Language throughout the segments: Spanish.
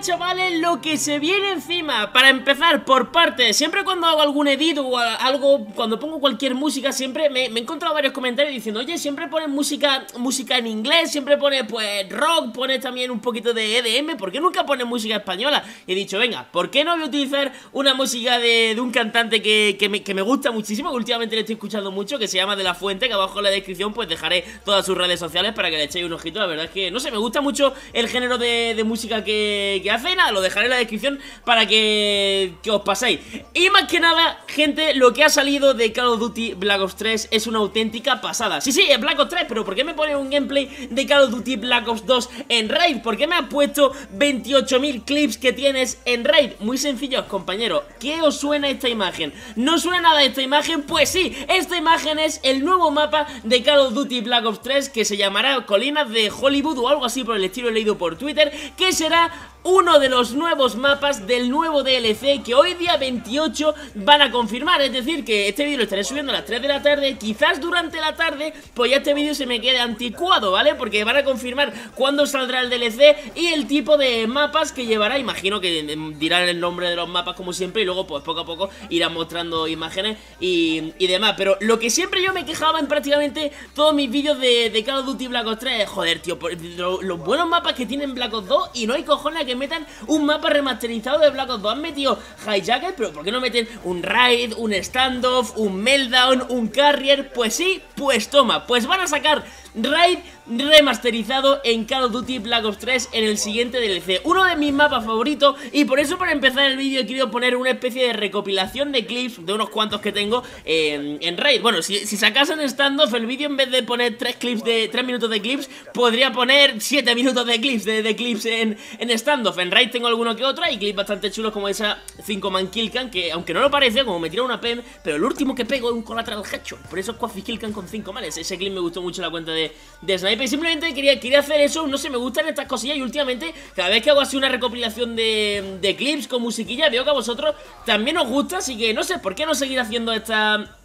chavales lo que se viene encima Para empezar por parte, siempre cuando hago algún edit o algo Cuando pongo cualquier música siempre me, he encontrado varios comentarios diciendo Oye siempre pones música, música en inglés, siempre pones pues rock, pones también un poquito de EDM ¿Por qué nunca pones música española? Y he dicho venga, ¿por qué no voy a utilizar una música de, un cantante que, que, me, que me gusta muchísimo Que últimamente le estoy escuchando mucho, que se llama De La Fuente Que abajo en la descripción pues dejaré todas sus redes sociales para que le echéis un ojito La verdad es que no sé, me gusta mucho el género de, de música que hace Nada, lo dejaré en la descripción para que, os paséis Y más que nada, gente, lo que ha salido de Call of Duty Black Ops 3 es una auténtica pasada Sí, sí, es Black Ops 3, pero ¿por qué me pone un gameplay de Call of Duty Black Ops 2 en Raid? ¿Por qué me ha puesto 28.000 clips que tienes en Raid? Muy sencillo, compañeros ¿Qué os suena esta imagen? ¿No suena nada esta imagen? Pues sí, esta imagen es el nuevo mapa de Call of Duty Black Ops 3 Que se llamará Colinas de Hollywood o algo así por el estilo leído por Twitter Que será uno de los nuevos mapas del nuevo DLC que hoy día 28 van a confirmar. Es decir, que este vídeo lo estaré subiendo a las 3 de la tarde. Quizás durante la tarde, pues ya este vídeo se me quede anticuado, ¿vale? Porque van a confirmar cuándo saldrá el DLC y el tipo de mapas que llevará. Imagino que dirán el nombre de los mapas como siempre Y luego pues poco a poco irán mostrando imágenes y, demás. Pero lo que siempre yo me quejaba en prácticamente todos mis vídeos de, de Call of Duty Black Ops 3 Joder, tío, los buenos mapas que tienen Black Ops 2 y no hay cojones que un mapa remasterizado de Black Ops 2 Han metido Hijacker, pero ¿por qué no meten un Raid, un Standoff, un Meltdown, un Carrier? Pues sí, pues toma, pues van a sacar Raid remasterizado en Call of Duty Black Ops 3 en el siguiente DLC Uno de mis mapas favoritos y por eso para empezar el vídeo he querido poner una especie de recopilación de clips de unos cuantos que tengo en, Raid. Bueno, si, si sacasen standoff el vídeo en vez de poner 3 clips de 3 minutos de clips Podría poner 7 minutos de clips de, clips en, en standoff. En Raid tengo alguno que otro, hay clips bastante chulos como esa 5 man killcam Que aunque no lo parece, como me tira una pen Pero el último que pego es un collateral headshot. Por eso es Coffee killcam con 5 males. Ese clip me gustó mucho la cuenta de, de Sniper. Y simplemente quería, quería hacer eso, no sé, me gustan estas cosillas y últimamente cada vez que hago así una recopilación de, de clips con musiquilla veo que a vosotros también os gusta, así que no sé, ¿por qué no seguir haciendo esta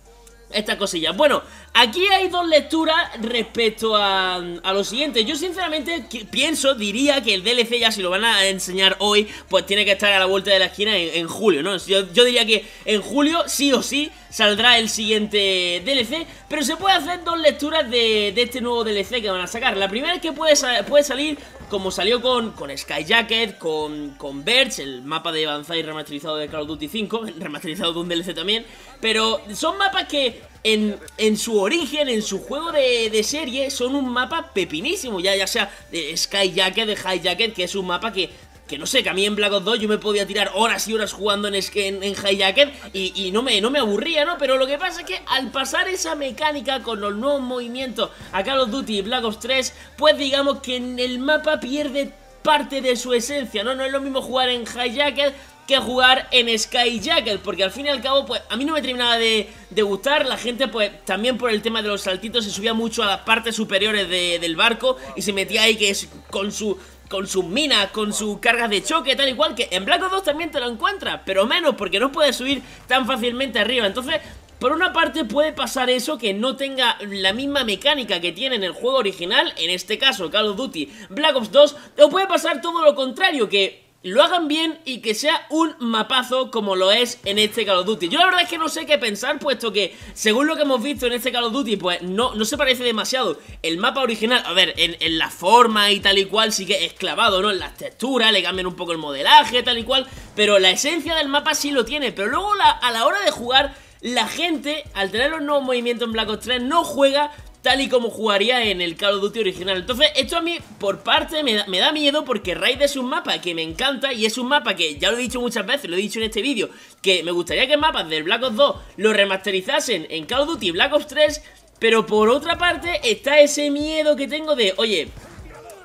estas cosillas. Bueno, aquí hay dos lecturas respecto a, a lo siguiente. Yo sinceramente pienso, diría que el DLC ya si lo van a enseñar hoy, pues tiene que estar a la vuelta de la esquina en, julio, ¿no? Yo, diría que en julio sí o sí saldrá el siguiente DLC, pero se puede hacer dos lecturas de, de este nuevo DLC que van a sacar. La primera es que puede, puede salir como salió con, con Skyjacket, con, con Birch, el mapa de Banzai remasterizado de Call of Duty 5, remasterizado de un DLC también, pero son mapas que en, en su origen, en su juego de, de, serie, son un mapa pepinísimo, ya, ya sea de Skyjacket, de Hijacket, que es un mapa que que no sé, que a mí en Black Ops 2 yo me podía tirar horas y horas jugando en, en, en y, no, me, no me aburría, ¿no? Pero lo que pasa es que al pasar esa mecánica con los nuevos movimientos a Call of Duty y Black Ops 3, pues digamos que en el mapa pierde parte de su esencia, ¿no? No es lo mismo jugar en Hijacket que jugar en Skyjacket Porque al fin y al cabo, pues a mí no me terminaba de, de gustar La gente, pues también por el tema de los saltitos Se subía mucho a las partes superiores del barco Y se metía ahí que es con su con sus minas, con sus cargas de choque, tal igual que en Black Ops 2 también te lo encuentras, pero menos porque no puedes subir tan fácilmente arriba. Entonces, por una parte puede pasar eso que no tenga la misma mecánica que tiene en el juego original, en este caso Call of Duty Black Ops 2, o puede pasar todo lo contrario, que lo hagan bien y que sea un mapazo como lo es en este Call of Duty. Yo la verdad es que no sé qué pensar, puesto que según lo que hemos visto en este Call of Duty, pues no, no se parece demasiado el mapa original. A ver, en, la forma y tal y cual sí que es clavado, ¿no? En las texturas, le cambian un poco el modelaje, tal y cual, pero la esencia del mapa sí lo tiene. Pero luego a la hora de jugar, la gente, al tener los nuevos movimientos en Black Ops 3, no juega tal y como jugaría en el Call of Duty original. Entonces, esto a mí, por parte, me da, miedo porque Raid es un mapa que me encanta y es un mapa que, ya lo he dicho muchas veces, lo he dicho en este vídeo, que me gustaría que mapas del Black Ops 2 lo remasterizasen en Call of Duty Black Ops 3, pero por otra parte está ese miedo que tengo de, oye,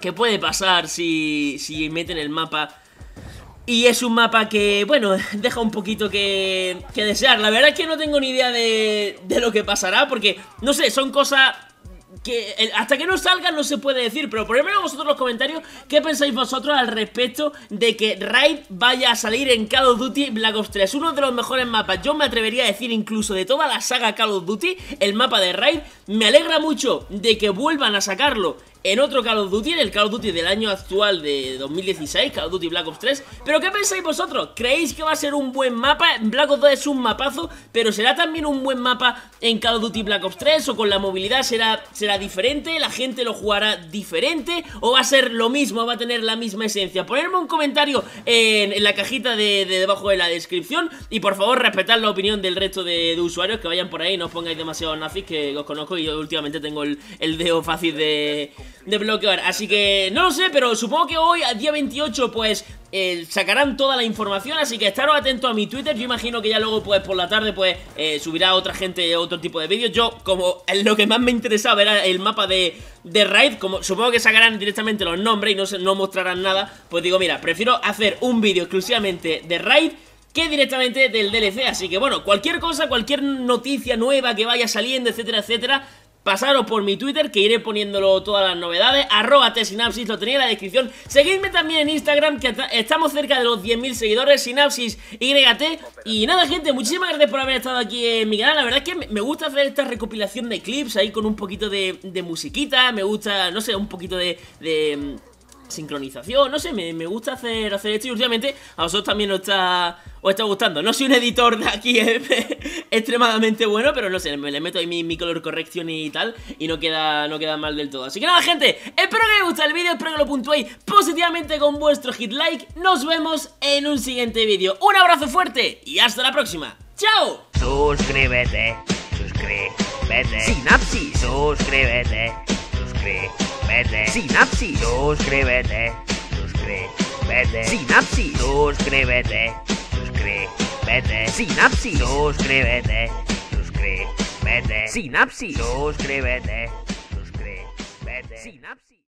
¿qué puede pasar si, si meten el mapa... Y es un mapa que, bueno, deja un poquito que, que, desear La verdad es que no tengo ni idea de, de lo que pasará Porque, no sé, son cosas que hasta que no salgan no se puede decir, pero ponedme vosotros los comentarios qué pensáis vosotros al respecto de que Raid vaya a salir en Call of Duty Black Ops 3, uno de los mejores mapas, yo me atrevería a decir incluso de toda la saga Call of Duty, el mapa de Raid, me alegra mucho de que vuelvan a sacarlo en otro Call of Duty, en el Call of Duty del año actual de 2016, Call of Duty Black Ops 3. Pero ¿qué pensáis vosotros? ¿Creéis que va a ser un buen mapa? Black Ops 2 es un mapazo, pero ¿será también un buen mapa en Call of Duty Black Ops 3? ¿O con la movilidad será, será diferente? ¿La gente lo jugará diferente? ¿O va a ser lo mismo? ¿Va a tener la misma esencia? Ponedme un comentario en, la cajita de, debajo de la descripción y por favor respetad la opinión del resto de, usuarios que vayan por ahí, no os pongáis demasiado nazis que os conozco y yo últimamente tengo el dedo fácil de, de bloquear. Así que no lo sé, pero supongo que hoy, al día 28, pues eh, sacarán toda la información. Así que estaros atentos a mi Twitter. Yo imagino que ya luego, pues por la tarde, pues eh, subirá otra gente otro tipo de vídeos. Yo, como lo que más me interesaba era el mapa de, de Raid, como supongo que sacarán directamente los nombres y no, se, no mostrarán nada, pues digo, mira, prefiero hacer un vídeo exclusivamente de Raid que directamente del DLC, así que bueno, cualquier cosa, cualquier noticia nueva que vaya saliendo, etcétera, etcétera Pasaros por mi Twitter que iré poniéndolo todas las novedades. Arroba Sinapsis, lo tenéis en la descripción. Seguidme también en Instagram que estamos cerca de los 10.000 seguidores. Sinapsis YT Y nada gente, muchísimas gracias por haber estado aquí en mi canal. La verdad es que me gusta hacer esta recopilación de clips ahí con un poquito de, musiquita. Me gusta, no sé, un poquito de sincronización, no sé, me, gusta hacer, hacer esto y últimamente a vosotros también os está, os está gustando. No soy un editor de aquí extremadamente bueno, pero no sé, me le meto ahí mi, color corrección y tal y no queda, no queda mal del todo. Así que nada, gente, espero que os guste el vídeo, espero que lo puntuéis positivamente con vuestro hit like. Nos vemos en un siguiente vídeo. Un abrazo fuerte y hasta la próxima. ¡Chao! Suscríbete, suscríbete. Sinapsis, suscríbete, suscríbete. Suscríbete. Sinapsis. Suscríbete. Suscríbete. Sinapsis. Suscríbete. Suscríbete. Sinapsis. Suscríbete. Suscríbete. Sinapsis. Suscríbete. Suscríbete. Sinapsis.